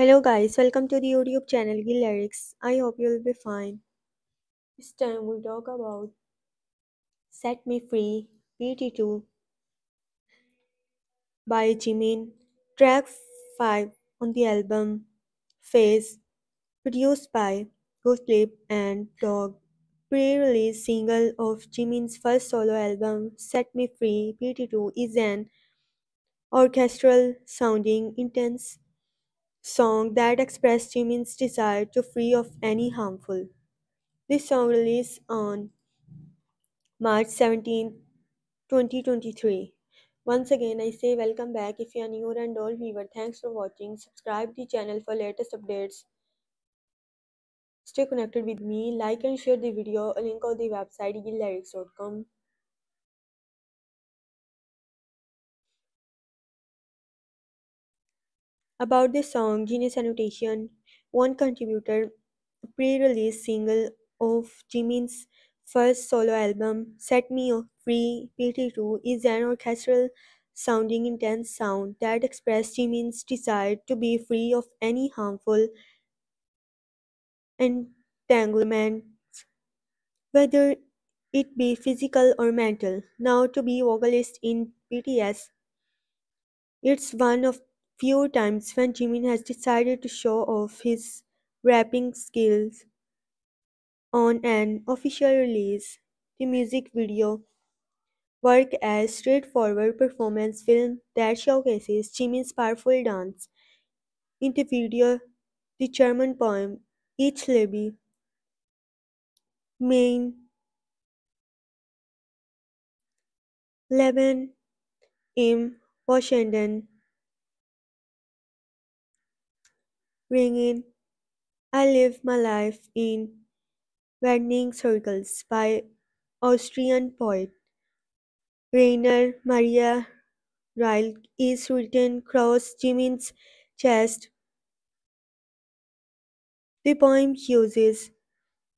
Hello guys, welcome to the YouTube channel Gill Lyrics. I hope you'll be fine. This time we'll talk about Set Me Free PT2 by Jimin, track 5 on the album FACE, produced by GHSTLOOP and Dog. Pre-release single of Jimin's first solo album, Set Me Free PT2 is an orchestral sounding intense song that expressed Jimin's desire to free of any harmful. This song released on March 17, 2023. Once again, I say welcome back if you are new and old viewer. Thanks for watching. Subscribe the channel for latest updates. Stay connected with me. Like and share the video. A link on the website gilllyrics.com. About the song, Genius Annotation, one contributor, pre-release single of Jimin's first solo album, Set Me Free PT2, is an orchestral sounding intense sound that expresses Jimin's desire to be free of any harmful entanglements, whether it be physical or mental. Now to be vocalist in BTS, it's one of few times when Jimin has decided to show off his rapping skills on an official release. The music video work as straightforward performance film that showcases Jimin's powerful dance. In the video, the German poem Ich lebe mein Leben im wachsenden Ringen I live my life in widening circles by Austrian poet Rainer Maria Rilke is written across Jimin's chest. The poem uses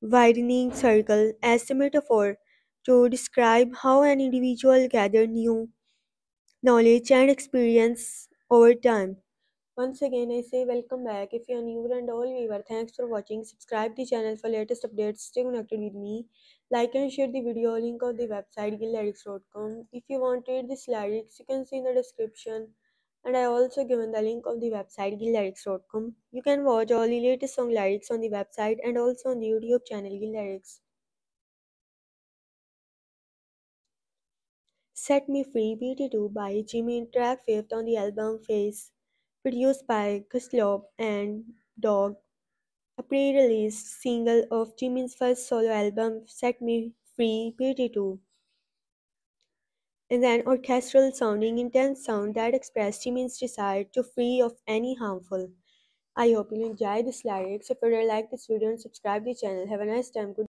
widening circle as a metaphor to describe how an individual gathers new knowledge and experience over time. Once again, I say welcome back. If you are new and old viewer, thanks for watching. Subscribe the channel for latest updates. Stay connected with me. Like and share the video. Link of the website gilllyrics.com. If you want to read these lyrics, you can see in the description. And I also given the link of the website gilllyrics.com. You can watch all the latest song lyrics on the website and also on the YouTube channel Gill Lyrics. Set Me Free PT2 by Jimin, track 5th on the album FACE produced by GHSTLOOP and Dog, a pre-release single of Jimin's first solo album Set Me Free PT2 is an orchestral sounding intense sound that expresses Jimin's desire to free of any harmful. I hope you enjoy this lyrics. If you like this video and subscribe to the channel. Have a nice time. Good